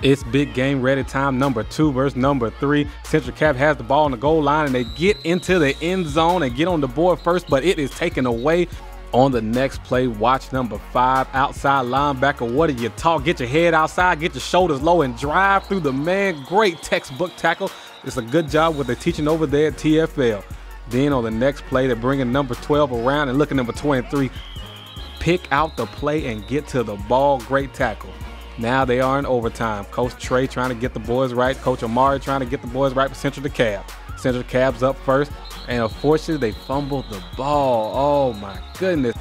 It's big game ready time number two versus number three. Central Cap has the ball on the goal line and they get into the end zone and get on the board first, but it is taken away on the next play. Watch number five, outside linebacker. What do you talk? Get your head outside, get your shoulders low, and drive through the man. Great textbook tackle. It's a good job what they're teaching over there at TFL. Then on the next play, they're bringing number 12 around and look at number 23. Pick out the play and get to the ball. Great tackle. Now they are in overtime. Coach Trey trying to get the boys right. Coach Amari trying to get the boys right for Central DeKalb. Central DeKalb's up first, and unfortunately they fumbled the ball. Oh my goodness.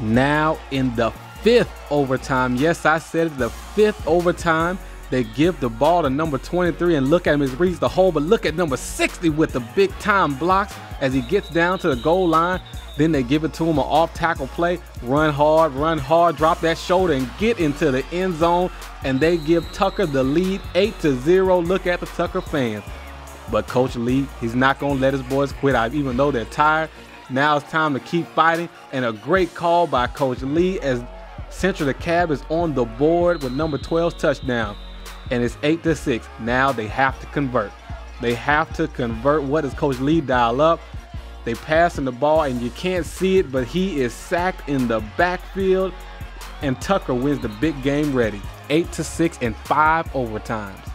Now in the fifth overtime, yes, I said the fifth overtime, they give the ball to number 23 and look at him as reaches the hole, but look at number 60 with the big time blocks as he gets down to the goal line. Then they give it to him an off tackle play, run hard, run hard, drop that shoulder and get into the end zone. And they give Tucker the lead 8 to 0. Look at the Tucker fans. But Coach Lee, he's not going to let his boys quit even though they're tired. Now it's time to keep fighting. And a great call by Coach Lee as Central Cab is on the board with number 12's touchdown. And it's 8 to 6. Now they have to convert. They have to convert. What does Coach Lee dial up? They passing the ball and you can't see it, but he is sacked in the backfield. And Tucker wins the big game ready. Eight to six and five overtimes.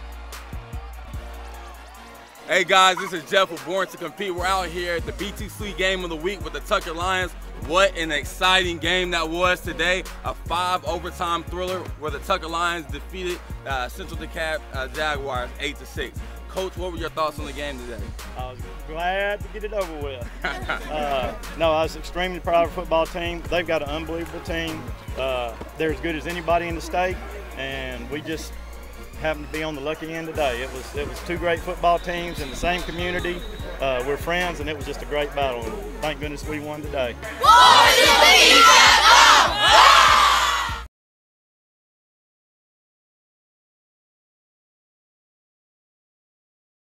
Hey guys, this is Jeff with Born to Compete. We're out here at the BTC Game of the Week with the Tucker Lions. What an exciting game that was today. A five overtime thriller where the Tucker Lions defeated uh, Central DeKalb uh, Jaguars 8 to 6. Coach, what were your thoughts on the game today? I was glad to get it over with. uh, no, I was extremely proud of the football team. They've got an unbelievable team. Uh, they're as good as anybody in the state, and we just happened to be on the lucky end today. It was it was two great football teams in the same community. Uh, we're friends, and it was just a great battle. And thank goodness we won today.